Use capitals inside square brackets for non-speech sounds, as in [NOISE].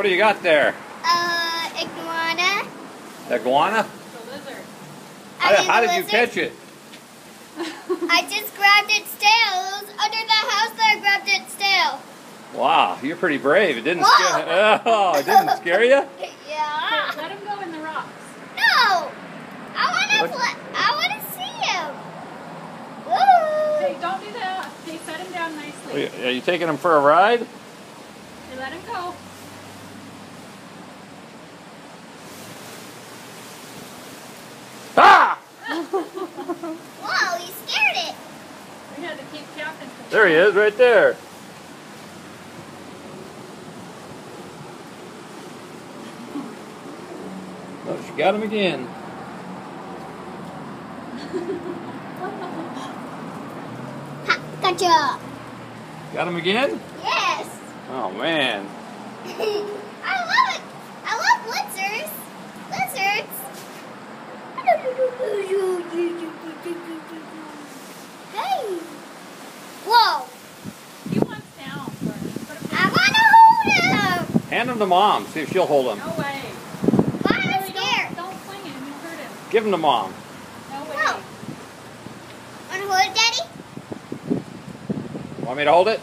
What do you got there? Uh, iguana. Iguana? The lizard. How, mean, how the did you catch it? [LAUGHS] I just grabbed its tail. It was under the house that I grabbed its tail. Wow, you're pretty brave. It didn't Whoa. scare. [LAUGHS] Oh, it didn't scare you? [LAUGHS] Yeah. Let him go in the rocks. No. I want to. What? I want to see him. Woo. Hey, don't do that. Hey, set him down nicely. Are you, are you taking him for a ride? Hey, let him go. Whoa! You scared it. We had to keep Captain. There he is, right there. Oh, she got him again. Ha, gotcha. Got him again? Yes. Oh man. [LAUGHS] I love it. I love lizards. Hey. Whoa. He wants down. Vernon. I want to hold him. Hand him to mom. See if she'll hold him. No way. But I'm Really, scared. Don't, don't fling him. You hurt him. Give him to mom. No way. No. Want to hold it, Daddy? Want me to hold it?